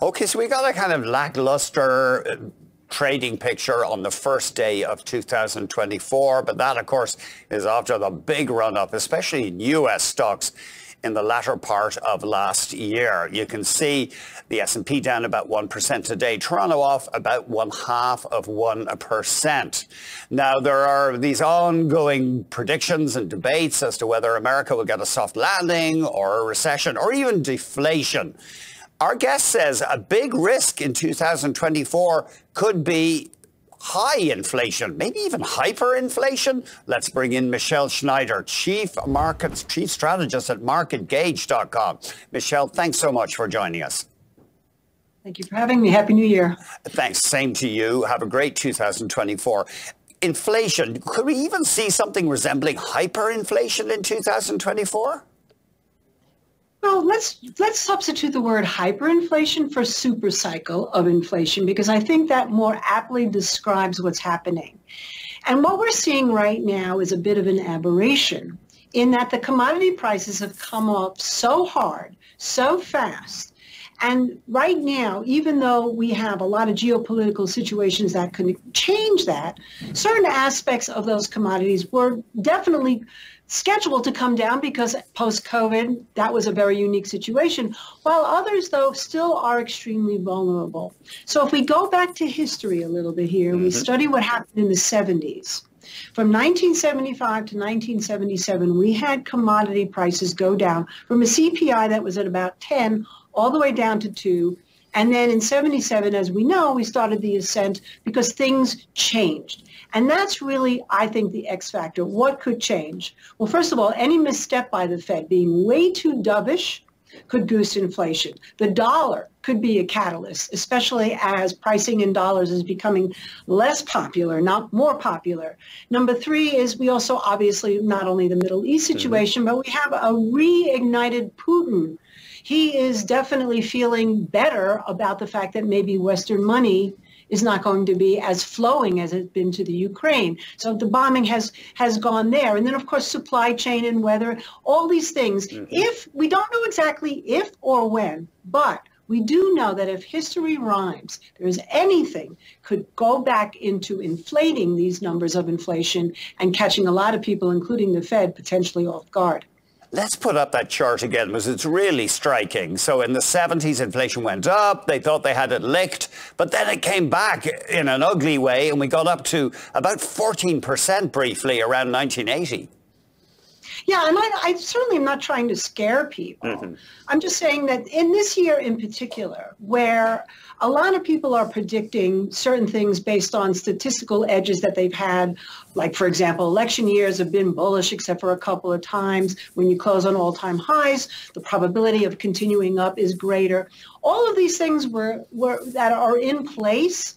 Okay, so we got a kind of lackluster uh, trading picture on the first day of 2024, but that, of course, is after the big run up, especially in U.S. stocks in the latter part of last year. You can see the S&P down about 1% today, Toronto off about one half of 1%. Now, there are these ongoing predictions and debates as to whether America will get a soft landing or a recession or even deflation. Our guest says a big risk in 2024 could be high inflation, maybe even hyperinflation. Let's bring in Michele Schneider, Chief Markets, Chief Strategist at MarketGauge.com. Michele, thanks so much for joining us. Thank you for having me. Happy New Year. Thanks. Same to you. Have a great 2024. Inflation, could we even see something resembling hyperinflation in 2024? Well, let's let's substitute the word hyperinflation for super cycle of inflation because I think that more aptly describes what's happening. And what we're seeing right now is a bit of an aberration in that the commodity prices have come up so hard, so fast. And right now, even though we have a lot of geopolitical situations that could change that, certain aspects of those commodities were definitely scheduled to come down because post-COVID, that was a very unique situation, while others, though, still are extremely vulnerable. So if we go back to history a little bit here, mm-hmm. we study what happened in the 70s. From 1975 to 1977, we had commodity prices go down from a CPI that was at about 10 all the way down to 2 and then in 77, as we know, we started the ascent because things changed. And that's really, I think, the X factor. What could change? Well, first of all, any misstep by the Fed being way too dovish could goose inflation. The dollar could be a catalyst, especially as pricing in dollars is becoming less popular, not more popular. Number three is we also obviously not only the Middle East mm-hmm. situation, mm-hmm. but we have a reignited Putin. He is definitely feeling better about the fact that maybe Western money is not going to be as flowing as it's been to the Ukraine. So the bombing has has gone there. And then of course supply chain and weather, all these things. Mm-hmm. If we don't know exactly if or when, but we do know that if history rhymes, there is anything could go back into inflating these numbers of inflation and catching a lot of people, including the Fed, potentially off guard. Let's put up that chart again because it's really striking. So in the 70s, inflation went up. They thought they had it licked, but then it came back in an ugly way and we got up to about 14% briefly around 1980. Yeah, and I, I, certainly am not trying to scare people. Mm-hmm. I'm just saying that in this year in particular, where a lot of people are predicting certain things based on statistical edges that they've had, like, for example, election years have been bullish except for a couple of times. When you close on all-time highs, the probability of continuing up is greater. All of these things were, were that are in place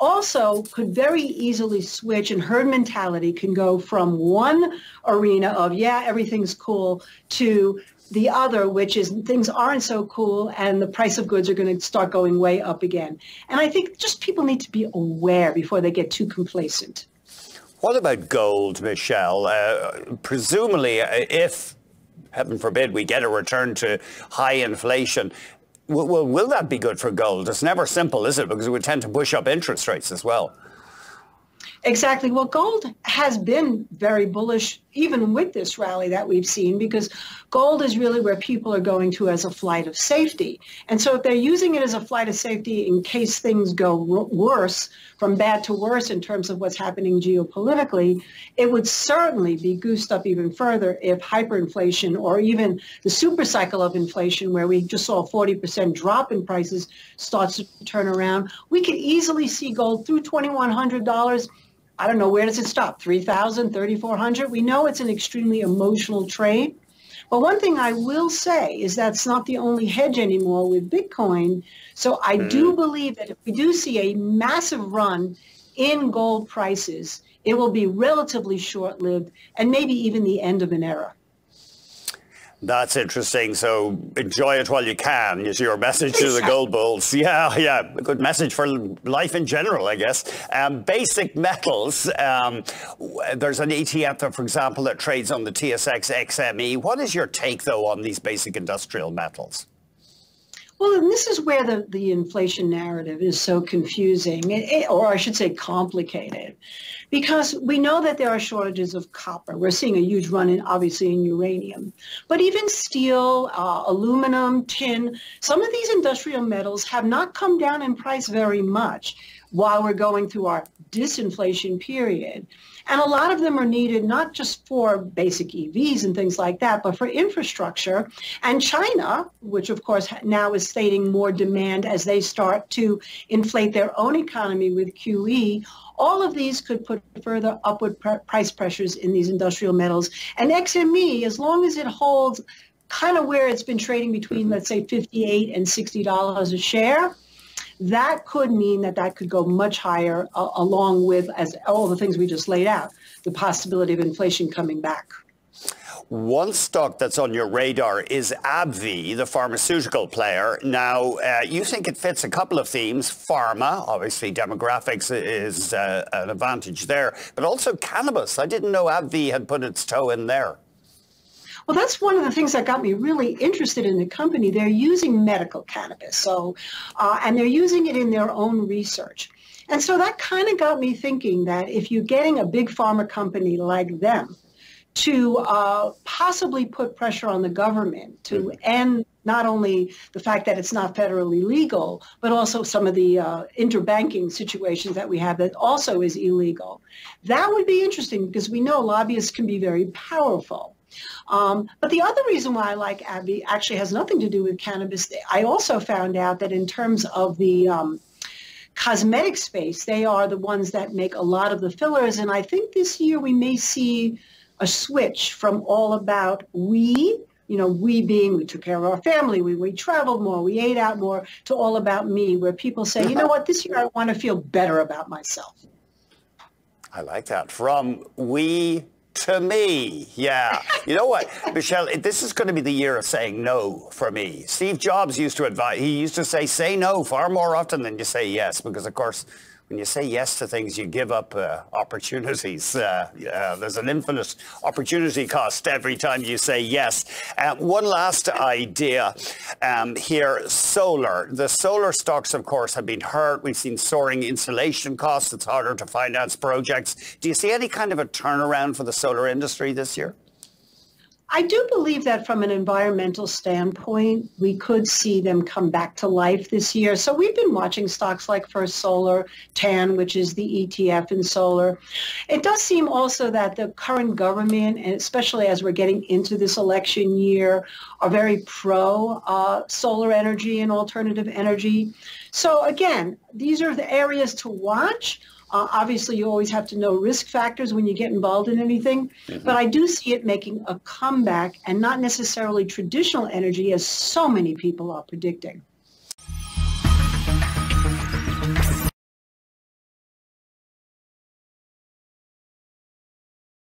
also could very easily switch and herd mentality can go from one arena of, yeah, everything's cool to the other, which is things aren't so cool and the price of goods are going to start going way up again. And I think just people need to be aware before they get too complacent. What about gold, Michele? Uh, presumably, uh, if heaven forbid we get a return to high inflation, well, will that be good for gold? It's never simple, is it? Because it would tend to push up interest rates as well. Exactly. Well, gold has been very bullish even with this rally that we've seen because gold is really where people are going to as a flight of safety. And so if they're using it as a flight of safety in case things go worse, from bad to worse in terms of what's happening geopolitically, it would certainly be goosed up even further if hyperinflation or even the super cycle of inflation where we just saw a 40% drop in prices starts to turn around. We could easily see gold through $2,100 I don't know, where does it stop? 3,000, 3,400? We know it's an extremely emotional trade. But one thing I will say is that's not the only hedge anymore with Bitcoin. So I mm. do believe that if we do see a massive run in gold prices, it will be relatively short-lived and maybe even the end of an era. That's interesting. So enjoy it while you can is your message to the gold bulls. Yeah, yeah. A good message for life in general, I guess. Um, basic metals. Um, there's an ETF, for example, that trades on the TSX XME. What is your take, though, on these basic industrial metals? Well, and this is where the, the inflation narrative is so confusing, it, it, or I should say complicated, because we know that there are shortages of copper. We're seeing a huge run in, obviously, in uranium. But even steel, uh, aluminum, tin, some of these industrial metals have not come down in price very much while we're going through our disinflation period. And a lot of them are needed not just for basic EVs and things like that, but for infrastructure. And China, which of course now is stating more demand as they start to inflate their own economy with QE, all of these could put further upward pr- price pressures in these industrial metals. And XME, as long as it holds kind of where it's been trading between, let's say, 58 and $60 a share, that could mean that that could go much higher uh, along with as all the things we just laid out, the possibility of inflation coming back. One stock that's on your radar is AbbVie, the pharmaceutical player. Now, uh, you think it fits a couple of themes. Pharma, obviously demographics is uh, an advantage there, but also cannabis. I didn't know AbbVie had put its toe in there. Well, that's one of the things that got me really interested in the company. They're using medical cannabis, so uh, and they're using it in their own research. And so that kind of got me thinking that if you're getting a big pharma company like them to uh, possibly put pressure on the government to mm-hmm. end not only the fact that it's not federally legal, but also some of the uh, interbanking situations that we have that also is illegal. That would be interesting because we know lobbyists can be very powerful. Um, but the other reason why I like AbbVie actually has nothing to do with cannabis. I also found out that in terms of the um, cosmetic space, they are the ones that make a lot of the fillers. And I think this year we may see a switch from all about we, you know, we being we took care of our family, we, we traveled more, we ate out more, to all about me, where people say, you know what, this year I want to feel better about myself. I like that. From we to me. Yeah. You know what, Michele, this is going to be the year of saying no for me. Steve Jobs used to advise, he used to say, say no far more often than you say yes, because of course, when you say yes to things, you give up uh, opportunities. Uh, uh, there's an infinite opportunity cost every time you say yes. Um, one last idea um, here, solar. The solar stocks, of course, have been hurt. We've seen soaring insulation costs. It's harder to finance projects. Do you see any kind of a turnaround for the solar industry this year? I do believe that from an environmental standpoint, we could see them come back to life this year. So we've been watching stocks like First Solar, TAN, which is the ETF in solar. It does seem also that the current government, and especially as we're getting into this election year, are very pro uh, solar energy and alternative energy. So again, these are the areas to watch. Uh, obviously, you always have to know risk factors when you get involved in anything, mm-hmm. but I do see it making a comeback and not necessarily traditional energy as so many people are predicting.